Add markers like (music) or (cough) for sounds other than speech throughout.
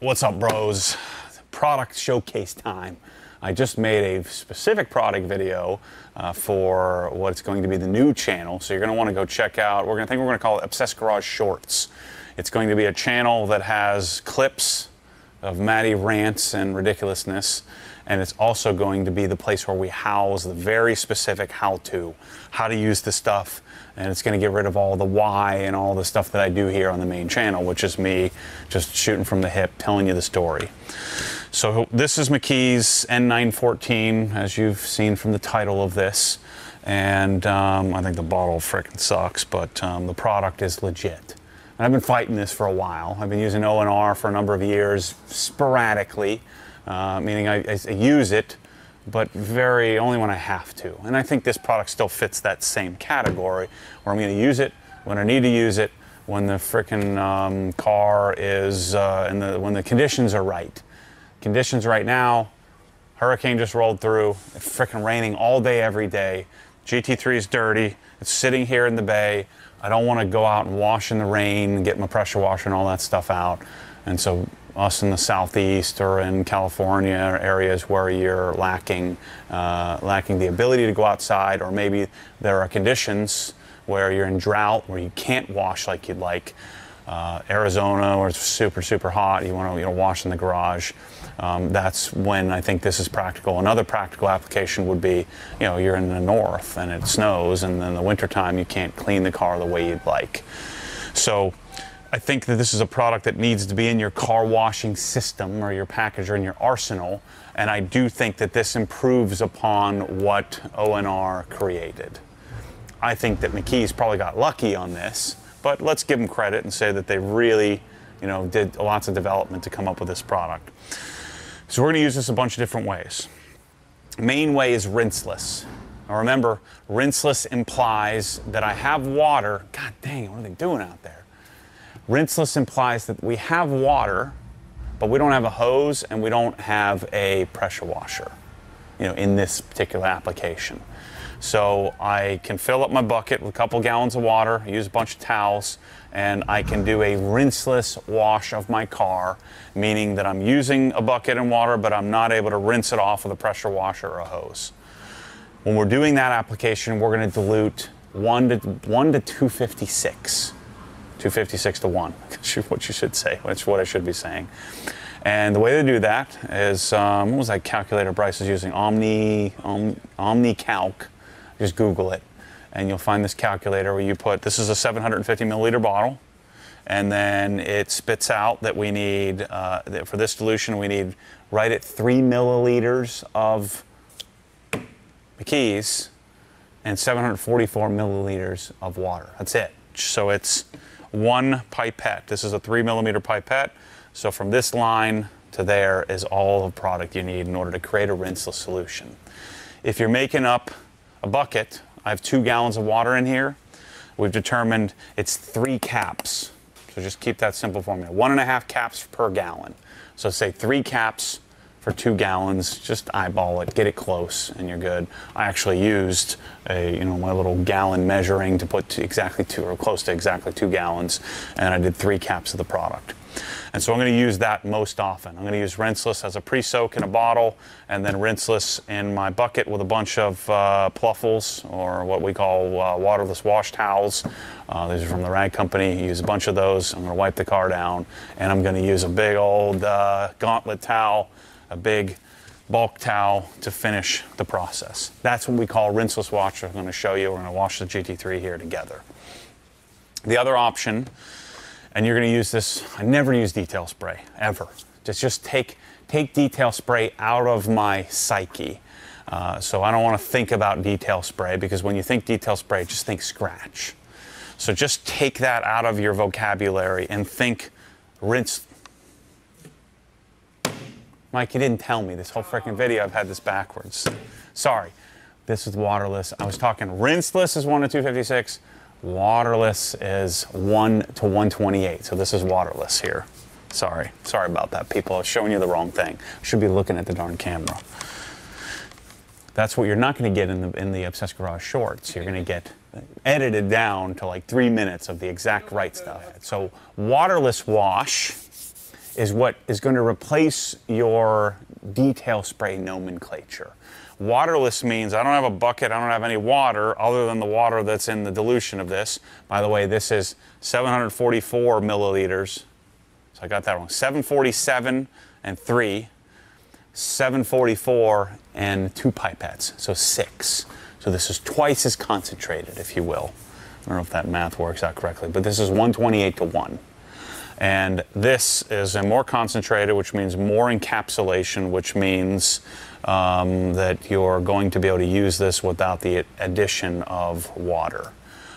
What's up, bros? Product showcase time. I just made a specific product video uh, for what's going to be the new channel. So you're going to want to go check out. We're going to think we're going to call it Obsessed Garage Shorts. It's going to be a channel that has clips of Matty rants and ridiculousness. And it's also going to be the place where we house the very specific how to, how to use the stuff. And it's going to get rid of all the why and all the stuff that I do here on the main channel, which is me just shooting from the hip, telling you the story. So this is McKee's N914, as you've seen from the title of this. And um, I think the bottle freaking sucks, but um, the product is legit. And I've been fighting this for a while. I've been using ONR for a number of years, sporadically, uh, meaning I, I, use it, but very only when I have to. And I think this product still fits that same category, where I'm going to use it when I need to use it, when the freaking um, car is, uh, and the, when the conditions are right. Conditions right now, hurricane just rolled through, it's freaking raining all day, every day. GT3 is dirty. It's sitting here in the bay. I don't want to go out and wash in the rain, get my pressure washer and all that stuff out. And so us in the southeast or in California or areas where you're lacking uh, lacking the ability to go outside, or maybe there are conditions where you're in drought where you can't wash like you'd like. Uh, Arizona, where it's super super hot, you want to you know wash in the garage. Um, that's when I think this is practical. Another practical application would be, you know, you're in the north and it snows, and in the wintertime you can't clean the car the way you'd like. So I think that this is a product that needs to be in your car washing system or your package or in your arsenal. And I do think that this improves upon what ONR created. I think that McKee's probably got lucky on this, but let's give them credit and say that they really, you know, did lots of development to come up with this product. So we're going to use this a bunch of different ways. Main way is rinseless. Now remember, rinseless implies that I have water. God dang, what are they doing out there? Rinseless implies that we have water, but we don't have a hose and we don't have a pressure washer, you know, in this particular application. So I can fill up my bucket with a couple gallons of water, use a bunch of towels, and I can do a rinseless wash of my car, meaning that I'm using a bucket and water, but I'm not able to rinse it off with a pressure washer or a hose. When we're doing that application, we're going to dilute 1 to, 1 to 256. 256 to 1, (laughs) what you should say, That's what I should be saying. And the way to do that is, um, what was that calculator Bryce is using? Omni, Om, OmniCalc. Just Google it and you'll find this calculator where you put this is a 750 milliliter bottle and then it spits out that we need uh, that for this dilution we need right at three milliliters of McKee's and 744 milliliters of water. That's it. So it's one pipette. This is a three millimeter pipette. So from this line to there is all the product you need in order to create a rinseless solution. If you're making up a bucket I have two gallons of water in here. We've determined it's three caps. So just keep that simple formula. One and a half caps per gallon. So say three caps for two gallons. Just eyeball it, get it close, and you're good. I actually used a, you know, my little gallon measuring to put exactly two or close to exactly two gallons, and I did three caps of the product. And so I'm going to use that most often. I'm going to use rinseless as a pre-soak in a bottle and then rinseless in my bucket with a bunch of uh, pluffles or what we call uh, waterless wash towels. Uh, these are from the rag company. Use a bunch of those. I'm going to wipe the car down and I'm going to use a big old uh, gauntlet towel, a big bulk towel to finish the process. That's what we call rinseless wash. I'm going to show you. We're going to wash the GT3 here together. The other option and you're going to use this. I never use detail spray ever. Just just take take detail spray out of my psyche. Uh, so I don't want to think about detail spray because when you think detail spray, just think scratch. So just take that out of your vocabulary and think rinse. Mike, you didn't tell me this whole freaking video. I've had this backwards. Sorry. This is waterless. I was talking rinseless is 1 to 256. Waterless is 1 to 128. So this is waterless here. Sorry. Sorry about that, people. I was showing you the wrong thing. Should be looking at the darn camera. That's what you're not going to get in the, in the Obsessed Garage shorts. You're going to get edited down to like three minutes of the exact right stuff. So waterless wash is what is going to replace your detail spray nomenclature. Waterless means I don't have a bucket, I don't have any water other than the water that's in the dilution of this. By the way, this is 744 milliliters. So I got that wrong. 747 and 3, 744 and 2 pipettes, so 6. So this is twice as concentrated, if you will. I don't know if that math works out correctly, but this is 128 to 1. And this is a more concentrated, which means more encapsulation, which means um, that you're going to be able to use this without the addition of water.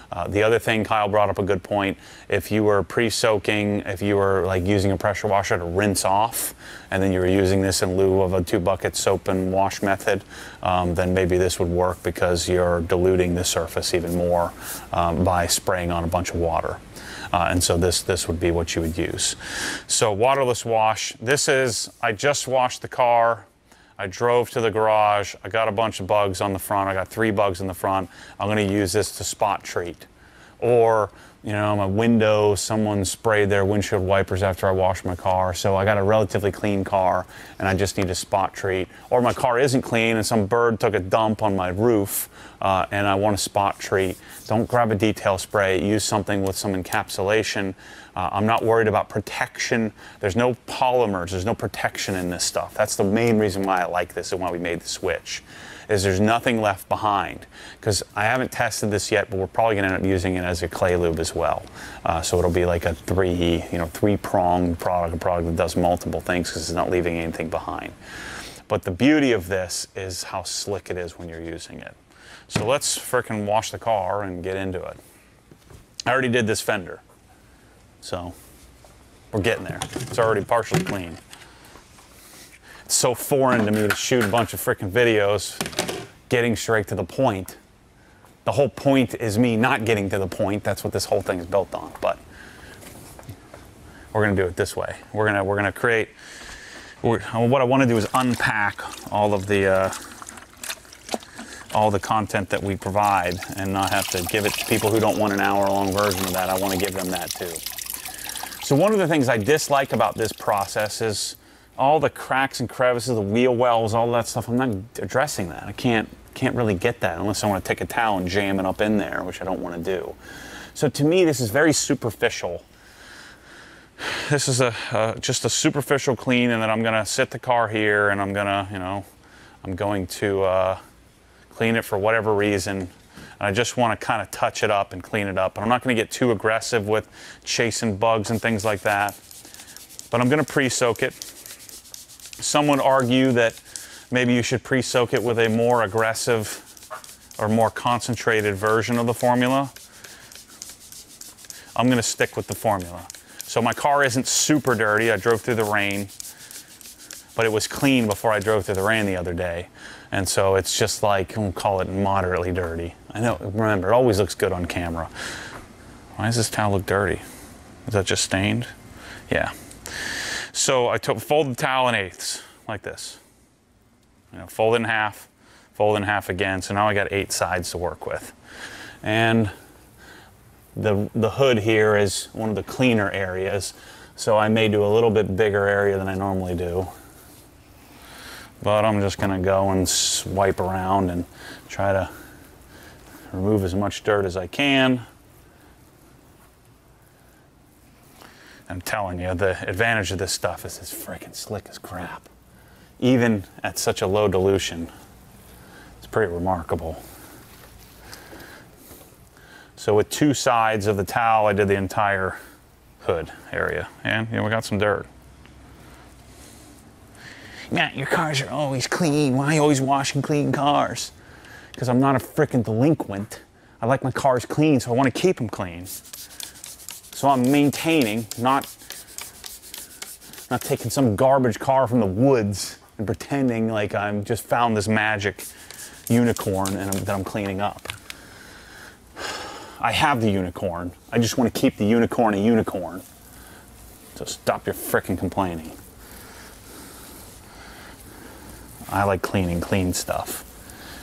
Uh, the other thing, Kyle brought up a good point. If you were pre-soaking, if you were like using a pressure washer to rinse off, and then you were using this in lieu of a two bucket soap and wash method, um, then maybe this would work because you're diluting the surface even more um, by spraying on a bunch of water. Uh, and so this this would be what you would use. So waterless wash. This is I just washed the car. I drove to the garage. I got a bunch of bugs on the front. I got three bugs in the front. I'm going to use this to spot treat. Or, you know, my window, someone sprayed their windshield wipers after I washed my car. So I got a relatively clean car and I just need a spot treat. Or my car isn't clean and some bird took a dump on my roof uh, and I want to spot treat. Don't grab a detail spray. Use something with some encapsulation uh, I'm not worried about protection. There's no polymers, there's no protection in this stuff. That's the main reason why I like this and why we made the switch. Is there's nothing left behind because I haven't tested this yet, but we're probably going to end up using it as a clay lube as well. Uh, so it'll be like a three, you know, three pronged product, a product that does multiple things because it's not leaving anything behind. But the beauty of this is how slick it is when you're using it. So let's fricking wash the car and get into it. I already did this fender. So we're getting there. It's already partially clean. It's so foreign to me to shoot a bunch of freaking videos getting straight to the point. The whole point is me not getting to the point. That's what this whole thing is built on. But we're gonna do it this way. We're gonna we're gonna create. what I want to do is unpack all of the uh, all the content that we provide and not have to give it to people who don't want an hour long version of that. I want to give them that too. So one of the things I dislike about this process is all the cracks and crevices, the wheel wells, all that stuff. I'm not addressing that. I can't can't really get that unless I want to take a towel and jam it up in there, which I don't want to do. So to me, this is very superficial. This is a uh, just a superficial clean, and then I'm gonna sit the car here, and I'm gonna, you know, I'm going to uh, clean it for whatever reason. I just want to kind of touch it up and clean it up. And I'm not going to get too aggressive with chasing bugs and things like that. But I'm going to pre-soak it. Some would argue that maybe you should pre-soak it with a more aggressive or more concentrated version of the formula. I'm going to stick with the formula. So my car isn't super dirty. I drove through the rain, but it was clean before I drove through the rain the other day. And so it's just like, we'll call it moderately dirty. I know, remember, it always looks good on camera. Why does this towel look dirty? Is that just stained? Yeah. So I took, fold the towel in eighths, like this. You know, fold it in half, fold it in half again. So now I got eight sides to work with. And the, the hood here is one of the cleaner areas. So I may do a little bit bigger area than I normally do. But I'm just gonna go and swipe around and try to remove as much dirt as I can. I'm telling you, the advantage of this stuff is it's freaking slick as crap. Even at such a low dilution, it's pretty remarkable. So with two sides of the towel, I did the entire hood area. And you know, we got some dirt. Matt, your cars are always clean. Why are you always washing clean cars? Because I'm not a freaking delinquent. I like my cars clean, so I want to keep them clean. So I'm maintaining, not, not taking some garbage car from the woods and pretending like I'm just found this magic unicorn and I'm, that I'm cleaning up. I have the unicorn. I just want to keep the unicorn a unicorn. So stop your freaking complaining. I like cleaning clean stuff.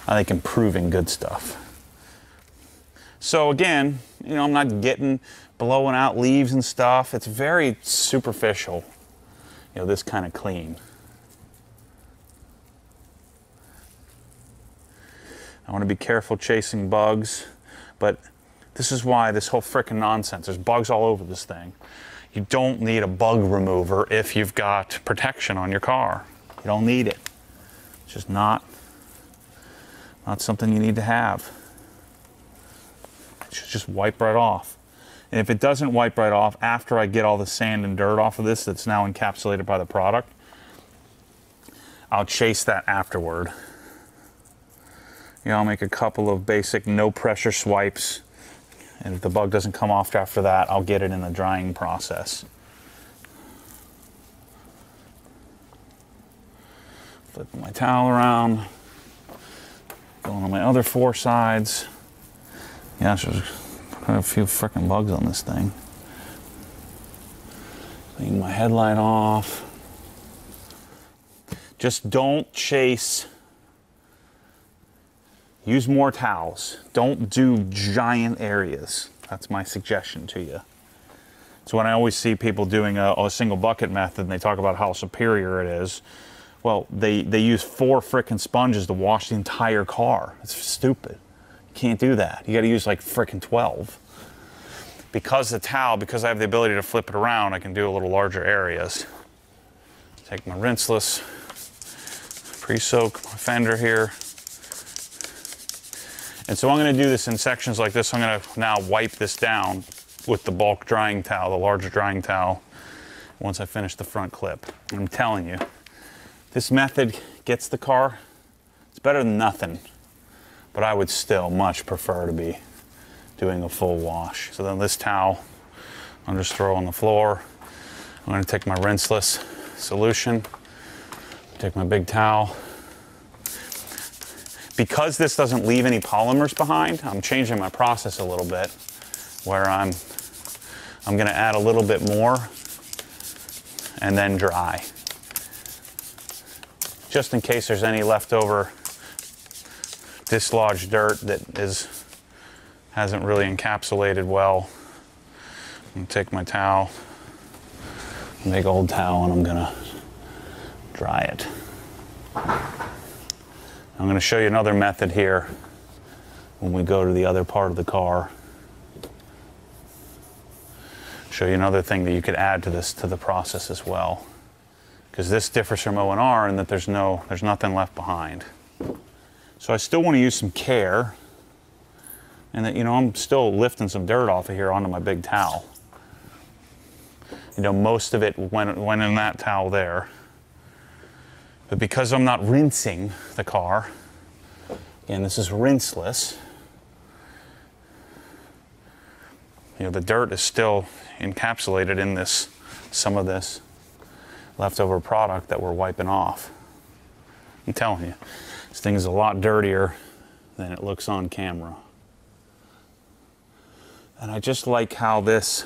I like improving good stuff. So again, you know, I'm not getting blowing out leaves and stuff. It's very superficial. you know, this kind of clean. I want to be careful chasing bugs, but this is why this whole frickin' nonsense. There's bugs all over this thing. You don't need a bug remover if you've got protection on your car. You don't need it. It's just not not something you need to have. It should just wipe right off. And if it doesn't wipe right off after I get all the sand and dirt off of this that's now encapsulated by the product, I'll chase that afterward. You know, I'll make a couple of basic no pressure swipes. And if the bug doesn't come off after that, I'll get it in the drying process. Flipping my towel around. Going on my other four sides. Yeah, quite a few freaking bugs on this thing. Clean my headlight off. Just don't chase Use more towels. Don't do giant areas. That's my suggestion to you. So when I always see people doing a, a, single bucket method and they talk about how superior it is, well, they, they use four frickin' sponges to wash the entire car. It's stupid. Can't do that. You gotta use like frickin' 12. Because the towel, because I have the ability to flip it around, I can do a little larger areas. Take my rinseless, pre-soak my fender here. And so I'm gonna do this in sections like this. I'm gonna now wipe this down with the bulk drying towel, the larger drying towel, once I finish the front clip. I'm telling you, this method gets the car, it's better than nothing, but I would still much prefer to be doing a full wash. So then this towel, I'll just throw on the floor. I'm gonna take my rinseless solution, take my big towel, because this doesn't leave any polymers behind, I'm changing my process a little bit where I'm, I'm gonna add a little bit more and then dry. Just in case there's any leftover dislodged dirt that is, hasn't really encapsulated well. I'm gonna take my towel, big old towel, and I'm gonna dry it. I'm to show you another method here when we go to the other part of the car. Show you another thing that you could add to this to the process as well. Because this differs from ONR in that there's no there's nothing left behind. So I still want to use some care and that you know I'm still lifting some dirt off of here onto my big towel. You know most of it went went in that towel there. But because I'm not rinsing the car, again, this is rinseless, you know, the dirt is still encapsulated in this, some of this leftover product that we're wiping off. I'm telling you, this thing is a lot dirtier than it looks on camera. And I just like how this,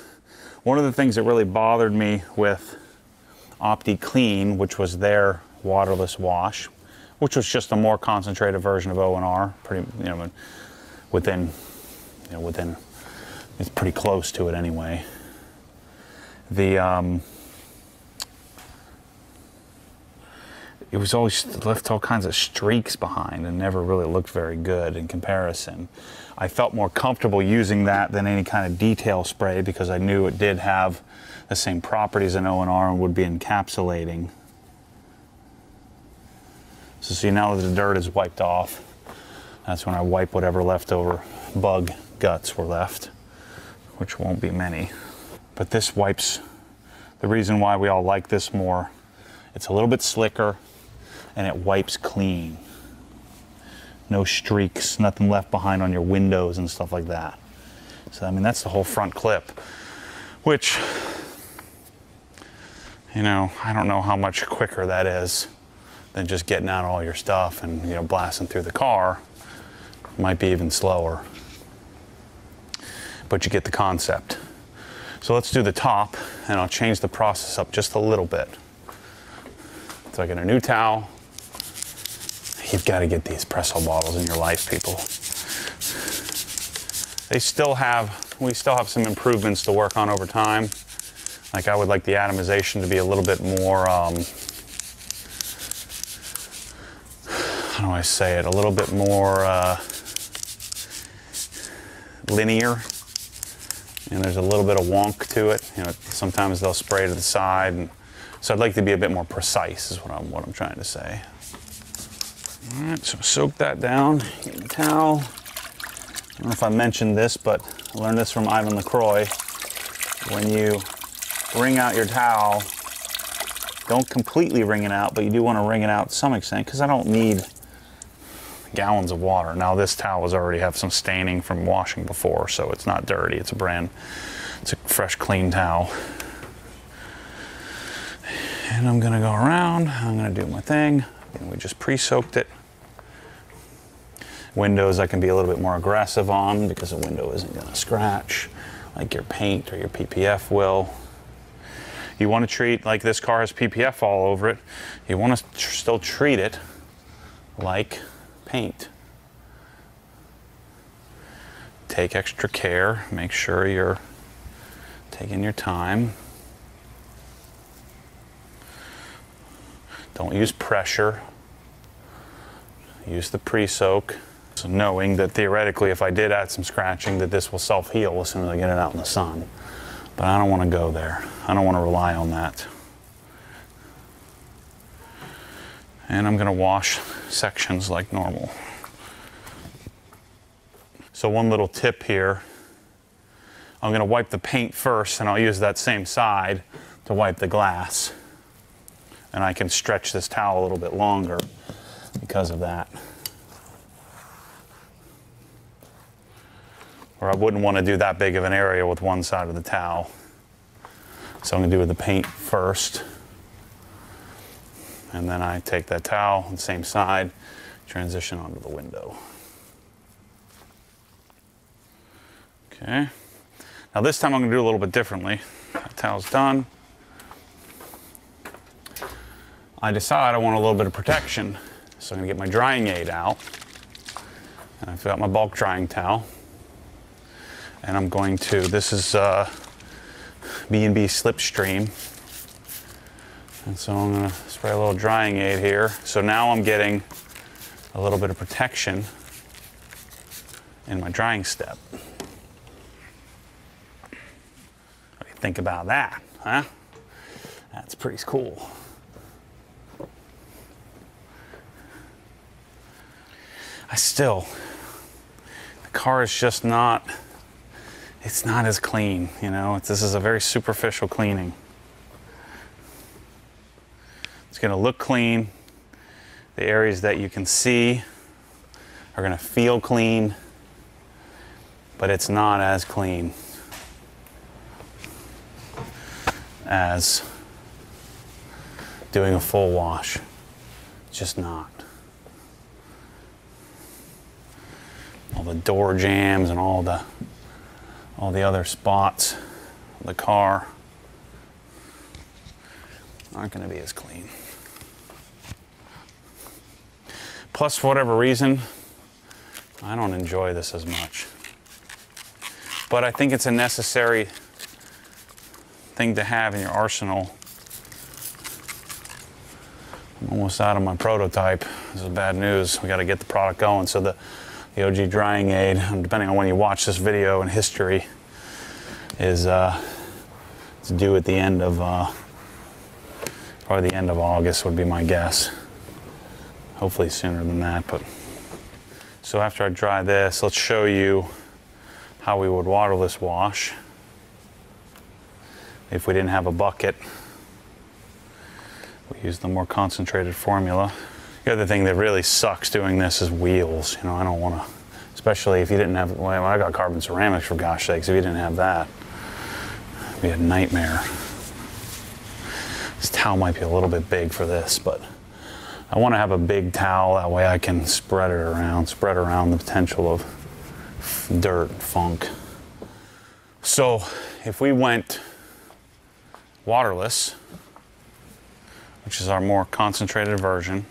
one of the things that really bothered me with OptiClean, which was their waterless wash, which was just a more concentrated version of ONR, pretty, you know, within, you know, within, it's pretty close to it anyway. The, um, it was always left all kinds of streaks behind and never really looked very good in comparison. I felt more comfortable using that than any kind of detail spray because I knew it did have the same properties in ONR and would be encapsulating. So see now that the dirt is wiped off, that's when I wipe whatever leftover bug guts were left, which won't be many. But this wipes, the reason why we all like this more, it's a little bit slicker and it wipes clean. No streaks, nothing left behind on your windows and stuff like that. So I mean that's the whole front clip, which, you know, I don't know how much quicker that is than just getting out all your stuff and you know blasting through the car. Might be even slower. But you get the concept. So let's do the top and I'll change the process up just a little bit. So I get a new towel. You've got to get these Pres-O bottles in your life, people. They still have, we still have some improvements to work on over time. Like I would like the atomization to be a little bit more, um, how do I say it? A little bit more uh, linear. And there's a little bit of wonk to it. You know, sometimes they'll spray to the side. And so I'd like to be a bit more precise is what I'm, what I'm trying to say. All right, so soak that down, get the towel. I don't know if I mentioned this, but I learned this from Ivan LaCroix. When you wring out your towel, don't completely wring it out, but you do want to wring it out to some extent because I don't need gallons of water. Now this towel has already have some staining from washing before, so it's not dirty. It's a brand, it's a fresh, clean towel. And I'm gonna go around, I'm gonna do my thing. And we just pre-soaked it. Windows I can be a little bit more aggressive on because a window isn't gonna scratch like your paint or your PPF will. You want to treat like this car has PPF all over it. You want to tr- still treat it like paint. Take extra care, make sure you're taking your time. Don't use pressure. Use the pre-soak. Knowing that theoretically if I did add some scratching that this will self-heal as soon as I get it out in the sun. But I don't want to go there. I don't want to rely on that. And I'm going to wash sections like normal. So one little tip here, I'm going to wipe the paint first and I'll use that same side to wipe the glass. And I can stretch this towel a little bit longer because of that. Or I wouldn't want to do that big of an area with one side of the towel. So I'm going to do with the paint first. And then I take that towel on the same side, transition onto the window. Okay. Now this time I'm going to do a little bit differently. That towel's done. I decide I want a little bit of protection. So I'm going to get my drying aid out. And I've got my bulk drying towel. And I'm going to, this is uh, B&B Slipstream. And so I'm gonna spray a little drying aid here. So now I'm getting a little bit of protection in my drying step. Think about that, huh? That's pretty cool. I still, the car is just not, it's not as clean, you know? This is a very superficial cleaning. It's going to look clean. The areas that you can see are going to feel clean, but it's not as clean as doing a full wash. It's just not. All the door jambs and all the all the other spots the car aren't going to be as clean. Plus, for whatever reason, I don't enjoy this as much. But I think it's a necessary thing to have in your arsenal. I'm almost out of my prototype. This is bad news. We got to get the product going. So the, the OG drying aid, depending on when you watch this video in history, is uh, it's due at the end of uh, probably the end of August would be my guess. Hopefully sooner than that, but so after I dry this, let's show you how we would waterless wash if we didn't have a bucket. We use the more concentrated formula. The other thing that really sucks doing this is wheels. You know, I don't want to, especially if you didn't have, well, I got carbon ceramics for gosh sakes, if you didn't have that, it'd be a nightmare. This towel might be a little bit big for this, but I want to have a big towel. That way I can spread it around, spread around the potential of dirt, funk. So if we went waterless, which is our more concentrated version,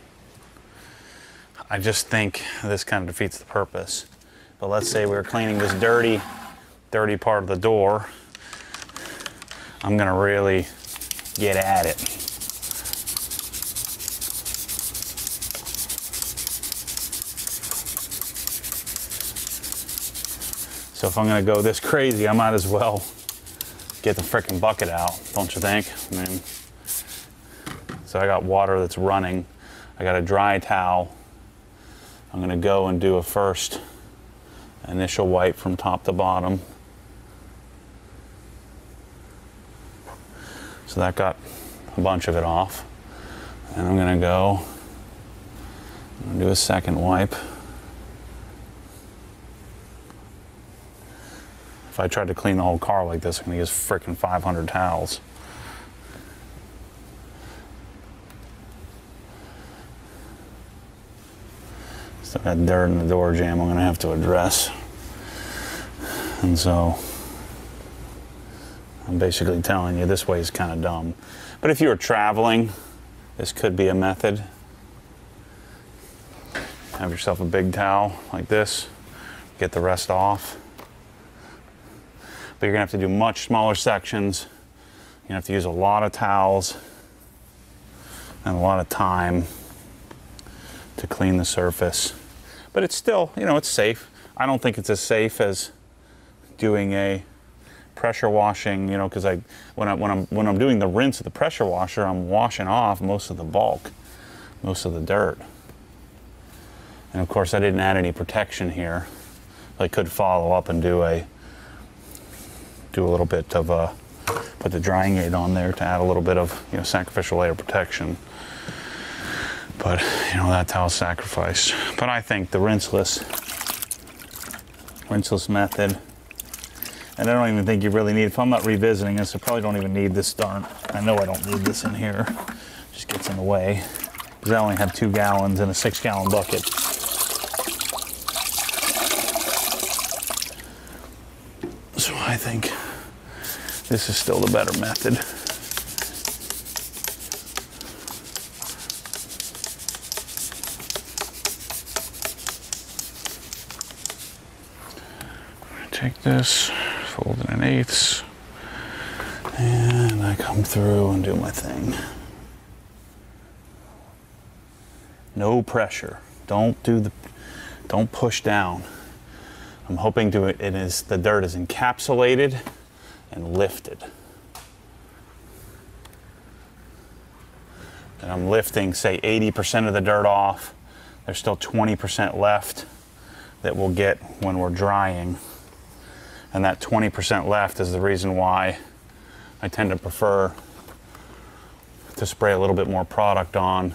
I just think this kind of defeats the purpose. But let's say we were cleaning this dirty, dirty part of the door I'm gonna really get at it. So if I'm gonna go this crazy, I might as well get the freaking bucket out, don't you think? I mean, so I got water that's running. I got a dry towel. I'm gonna go and do a first initial wipe from top to bottom. So that got a bunch of it off. And I'm gonna go I'm gonna do a second wipe. If I tried to clean the whole car like this, I'm gonna use freaking 500 towels. Got dirt in the door jamb I'm gonna have to address. And so I'm basically telling you this way is kind of dumb. But if you were traveling, this could be a method. Have yourself a big towel like this, get the rest off. But you're gonna have to do much smaller sections. You're gonna have to use a lot of towels and a lot of time to clean the surface. But it's still, you know, it's safe. I don't think it's as safe as doing a pressure washing, you know, because I when I when I'm when I'm doing the rinse of the pressure washer, I'm washing off most of the bulk, most of the dirt. And of course, I didn't add any protection here. I could follow up and do a do a little bit of a put the drying aid on there to add a little bit of you know sacrificial layer protection. But you know that towel sacrifice. But I think the rinseless rinseless method and I don't even think you really need, if I'm not revisiting this, I probably don't even need this darn, I know I don't need this in here. Just gets in the way. Because I only have two gallons in a six gallon bucket. So I think this is still the better method. Take this fold it in eighths, and I come through and do my thing. No pressure. Don't do the, don't push down. I'm hoping to it is the dirt is encapsulated and lifted. And I'm lifting, say, 80% of the dirt off. There's still 20% left that we'll get when we're drying and that 20% left is the reason why I tend to prefer to spray a little bit more product on.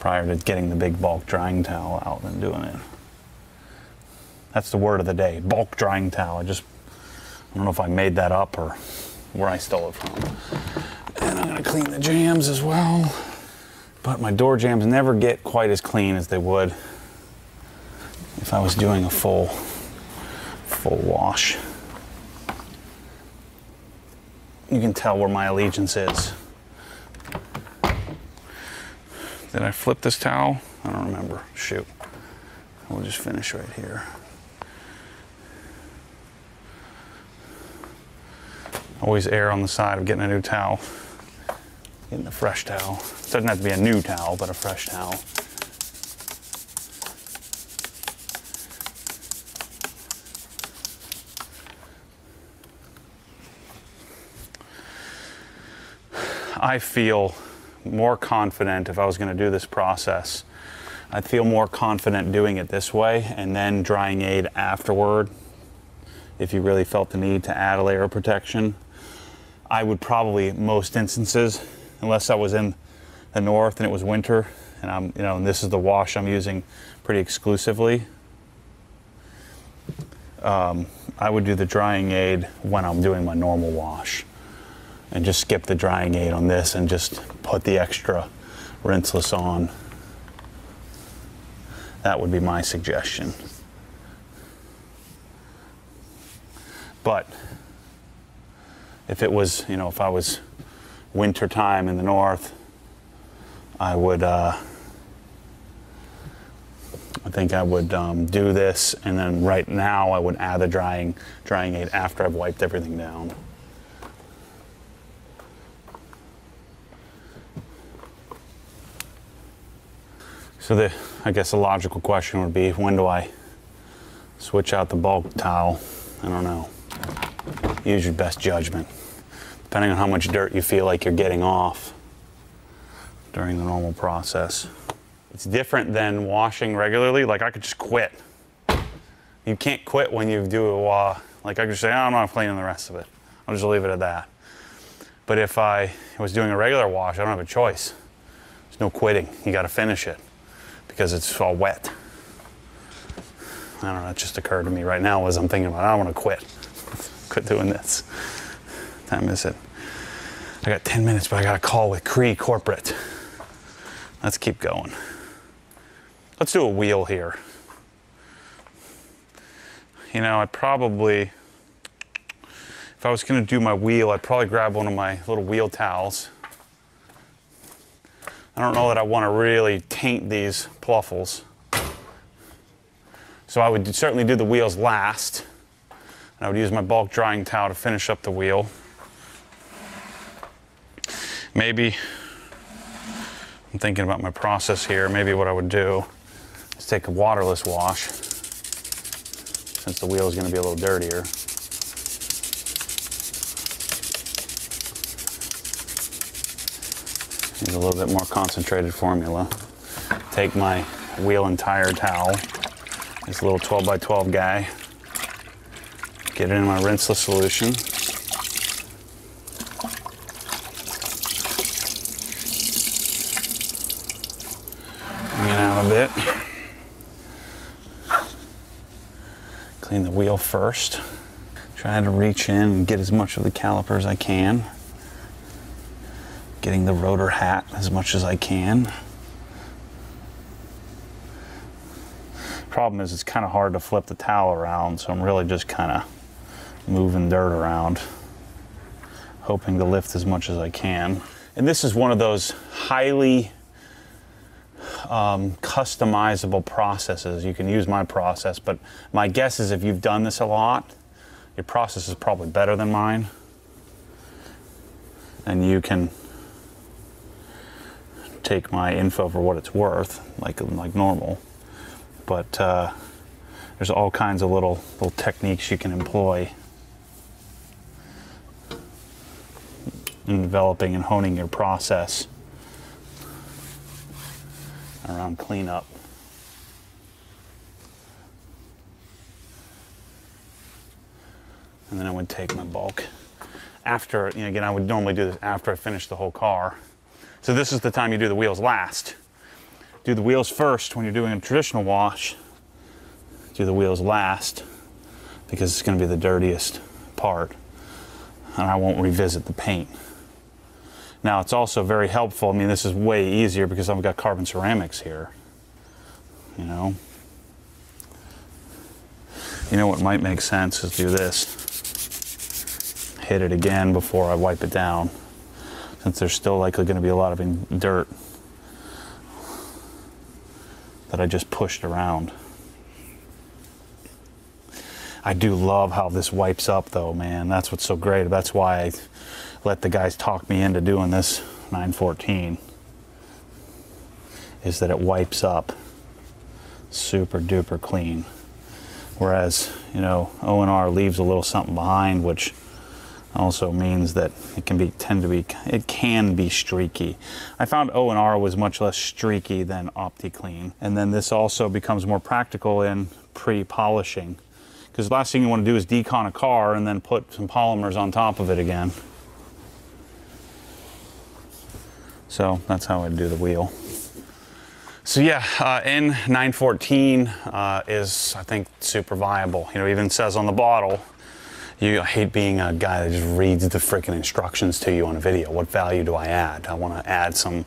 prior to getting the big bulk drying towel out and doing it. That's the word of the day, bulk drying towel. I just, I don't know if I made that up or where I stole it from. And I'm gonna clean the jambs as well. But my door jambs never get quite as clean as they would if I was doing a full, full wash. You can tell where my allegiance is. Did I flip this towel? I don't remember. Shoot. We'll just finish right here. Always err on the side of getting a new towel. Getting a fresh towel. It doesn't have to be a new towel, but a fresh towel. I feel more confident if I was going to do this process. I'd feel more confident doing it this way and then drying aid afterward if you really felt the need to add a layer of protection. I would probably, most instances, unless I was in the north and it was winter, and I'm, you know, and this is the wash I'm using pretty exclusively. Um, I would do the drying aid when I'm doing my normal wash, and just skip the drying aid on this and just put the extra rinseless on. That would be my suggestion. But if it was, you know, if I was winter time in the north, I would uh, I think I would um, do this, and then right now I would add the drying drying aid after I've wiped everything down. So the, I guess the logical question would be, when do I switch out the bulk towel? I don't know. Use your best judgment, depending on how much dirt you feel like you're getting off during the normal process. It's different than washing regularly. Like I could just quit. You can't quit when you do a uh, like I could just say, oh, I'm not cleaning the rest of it. I'll just leave it at that. But if I was doing a regular wash, I don't have a choice. There's no quitting. You got to finish it because it's all wet. I don't know. It just occurred to me right now as I'm thinking about. It. I don't want to quit. quit doing this. Time is it? I got 10 minutes, but I got a call with Cree corporate. Let's keep going. Let's do a wheel here. You know, I'd probably, if I was gonna do my wheel, I'd probably grab one of my little wheel towels. I don't know that I wanna really taint these pluffles. So I would certainly do the wheels last. And I would use my bulk drying towel to finish up the wheel. Maybe, I'm thinking about my process here, maybe what I would do Let's take a waterless wash since the wheel is going to be a little dirtier. Use a little bit more concentrated formula. Take my wheel and tire towel, this little 12 by 12 guy, get it in my rinseless solution. Bring it out a bit. clean the wheel first. Try to reach in and get as much of the caliper as I can. Getting the rotor hat as much as I can. Problem is it's kind of hard to flip the towel around, so I'm really just kind of moving dirt around, hoping to lift as much as I can. And this is one of those highly um, customizable processes. You can use my process, but my guess is if you've done this a lot, your process is probably better than mine. And you can take my info for what it's worth, like like normal. But uh, there's all kinds of little little techniques you can employ in developing and honing your process around cleanup. And then I would take my bulk after, you know, again, I would normally do this after I finish the whole car. So this is the time you do the wheels last. Do the wheels first when you're doing a traditional wash. Do the wheels last because it's going to be the dirtiest part. And I won't revisit the paint. Now it's also very helpful. I mean, this is way easier because I've got carbon ceramics here. You know? You know what might make sense is do this. Hit it again before I wipe it down. Since there's still likely going to be a lot of dirt that I just pushed around. I do love how this wipes up though, man. That's what's so great. That's why I let the guys talk me into doing this 914 is that it wipes up super duper clean. Whereas, you know, ONR leaves a little something behind, which also means that it can be tend to be it can be streaky. I found ONR was much less streaky than OptiClean. And then this also becomes more practical in pre-polishing. Because the last thing you want to do is decon a car and then put some polymers on top of it again. So that's how I do the wheel. So yeah, uh, N914 uh, is, I think, super viable. You know, even says on the bottle, you hate being a guy that just reads the freaking instructions to you on a video. What value do I add? I want to add some,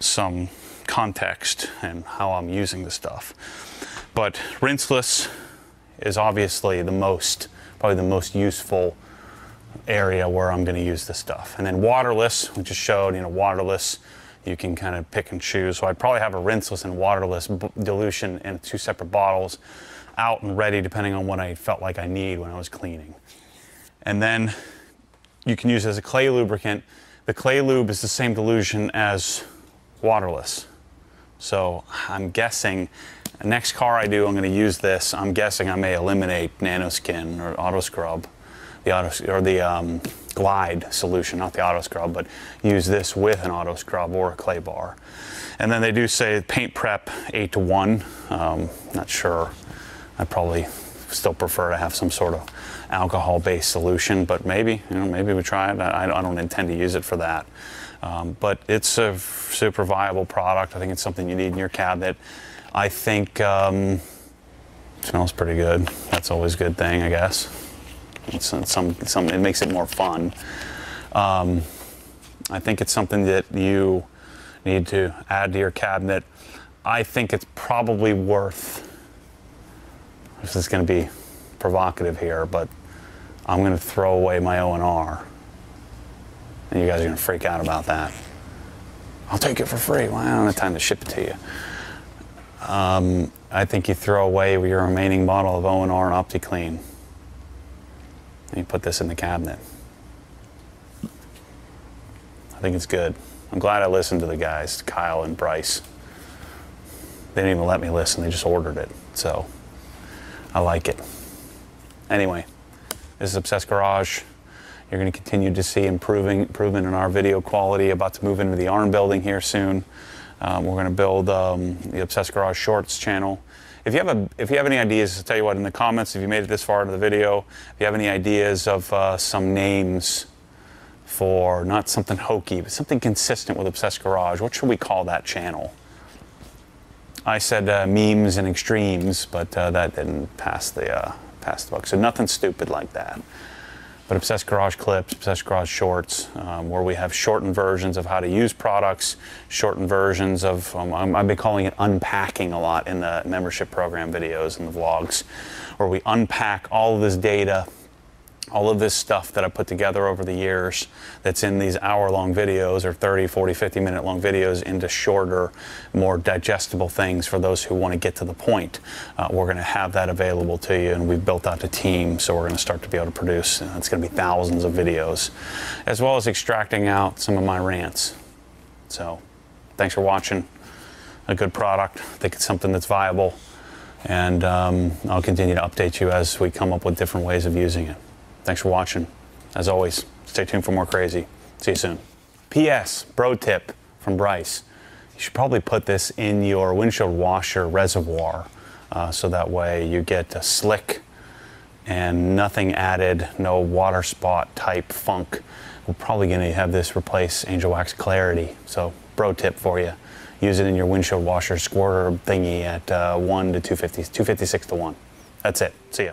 some context and how I'm using the stuff. But rinseless is obviously the most, probably the most useful area where I'm going to use this stuff. And then waterless, we just showed, you know, waterless, you can kind of pick and choose. So I'd probably have a rinseless and waterless dilution in two separate bottles out and ready depending on what I felt like I need when I was cleaning. And then you can use as a clay lubricant. The clay lube is the same dilution as waterless. So I'm guessing next car I do, I'm going to use this. I'm guessing I may eliminate nanoskin or auto scrub, the auto or the um, glide solution, not the auto scrub, but use this with an auto scrub or a clay bar. And then they do say paint prep eight to one. Um, not sure. I probably still prefer to have some sort of alcohol-based solution, but maybe you know maybe we try it. I, I don't intend to use it for that. Um, but it's a super viable product. I think it's something you need in your cabinet. I think um, smells pretty good. That's always a good thing, I guess. It's, it's some, some, it makes it more fun. Um, I think it's something that you need to add to your cabinet. I think it's probably worth. This is going to be provocative here, but I'm going to throw away my ONR, and you guys are going to freak out about that. I'll take it for free. Well, I don't have time to ship it to you. Um, I think you throw away your remaining bottle of ONR and OptiClean. And you put this in the cabinet. I think it's good. I'm glad I listened to the guys, Kyle and Bryce. They didn't even let me listen, they just ordered it. So I like it. Anyway, this is Obsessed Garage. You're going to continue to see improving improvement in our video quality. About to move into the ARM building here soon. Um, we're going to build um, the Obsessed Garage Shorts channel. If you have a, if you have any ideas, I'll tell you what in the comments. If you made it this far into the video, if you have any ideas of uh, some names for not something hokey, but something consistent with Obsessed Garage, what should we call that channel? I said uh, memes and extremes, but uh, that didn't pass the uh, pass the book. So nothing stupid like that but Obsessed Garage Clips, Obsessed Garage Shorts, um, where we have shortened versions of how to use products, shortened versions of, um, I've been calling it unpacking a lot in the membership program videos and the vlogs, where we unpack all of this data all of this stuff that I put together over the years that's in these hour long videos or 30, 40, 50 minute long videos into shorter, more digestible things for those who want to get to the point. Uh, we're going to have that available to you, and we've built out a team, so we're going to start to be able to produce. It's going to be thousands of videos, as well as extracting out some of my rants. So, thanks for watching. A good product. I think it's something that's viable, and um, I'll continue to update you as we come up with different ways of using it. Thanks for watching. As always, stay tuned for more crazy. See you soon. P.S. Bro tip from Bryce. You should probably put this in your windshield washer reservoir uh, so that way you get a slick and nothing added, no water spot type funk. We're probably going to have this replace Angelwax Clarity. So, bro tip for you. Use it in your windshield washer squirter thingy at uh, 1 to 250, 256 to 1. That's it. See ya.